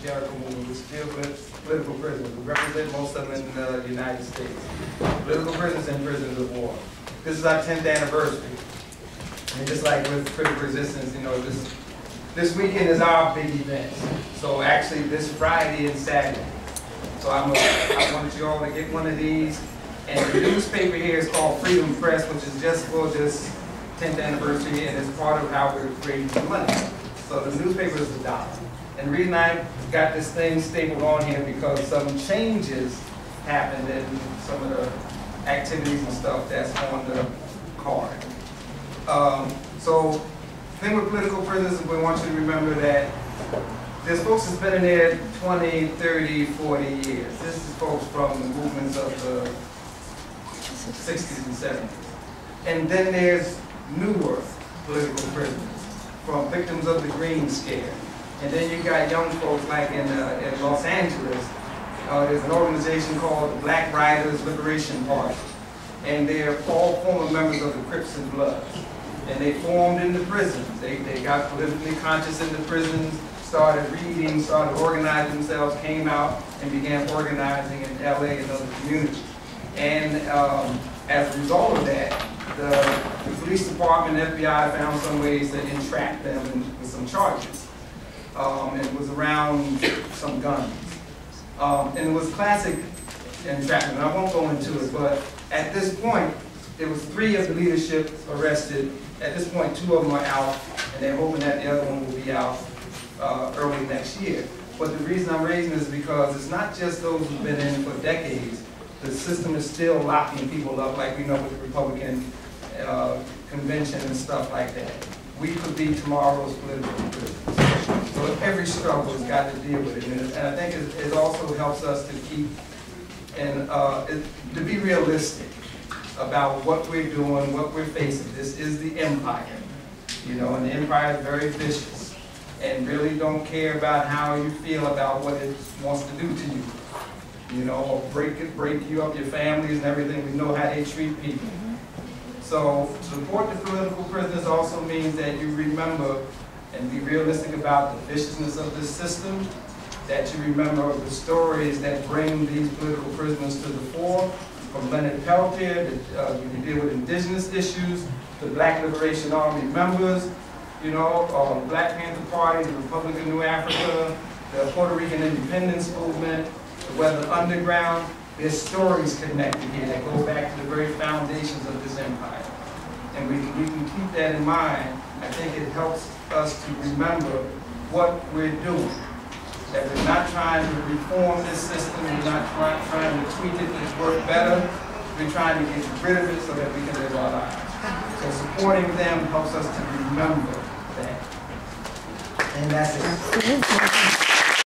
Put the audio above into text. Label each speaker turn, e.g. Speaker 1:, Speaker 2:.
Speaker 1: the Jericho movement, which with political prisoners. We represent most of them in the United States. Political prisoners and prisoners of war. This is our tenth anniversary. And just like with critical resistance, you know, this, this weekend is our big event. So actually, this Friday and Saturday. So I'm, a- I wanted you all to get one of these. And the newspaper here is called Freedom Press, which is just for this tenth anniversary, and it's part of how we're raising money. So the newspaper is a dollar. And the reason I got this thing stapled on here because some changes happened in some of the activities and stuff that's on the card. Um, so, thing with political prisoners, we want you to remember that there's folks that's been in there 20, 30, 40 years. This is folks from the movements of the 60s and 70s. And then there's newer political prisoners from victims of the Green Scare. And then you got young folks like in, uh, in Los Angeles, uh, there's an organization called Black Riders Liberation Party. And they're all former members of the Crips and Bloods. And they formed in the prisons. They, they got politically conscious in the prisons, started reading, started organizing themselves, came out and began organizing in LA and other communities. And um, as a result of that, the, the police department, FBI found some ways to entrap them in- with some charges. Um, and it was around some guns. Um, and it was classic entrapment. And I won't go into it, but at this point, there was three of the leadership arrested. At this point, two of them are out, and they're hoping that the other one will be out uh, early next year. But the reason I'm raising this is because it's not just those who've been in for decades. The system is still locking people up, like we know with the Republican uh, convention and stuff like that. We could be tomorrow's political prisoners. So every struggle has got to deal with it. And and I think it it also helps us to keep, and uh, it- to be realistic about what we're doing, what we're facing. This is the empire, you know, and the empire is very vicious and really don't care about how you feel about what it wants to do to you. You know, or break it, break you up, your families and everything. We know how they treat people. So support the political prisoners also means that you remember and be realistic about the viciousness of this system, that you remember the stories that bring these political prisoners to the fore, from Leonard Peltier, that, uh, you deal with indigenous issues, the Black Liberation Army members, you know, uh, Black Panther Party, the Republic of New Africa, the Puerto Rican independence movement, the Weather Underground. There's stories connected here that go back to the very foundations of this empire. And we, we can keep that in mind. I think it helps us to remember what we're doing. That we're not trying to reform this system, we're not trying, trying to tweak it to work better. We're trying to get rid of it so that we can live our lives. So supporting them helps us to remember that. And that's it.